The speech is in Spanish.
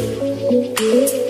Gracias.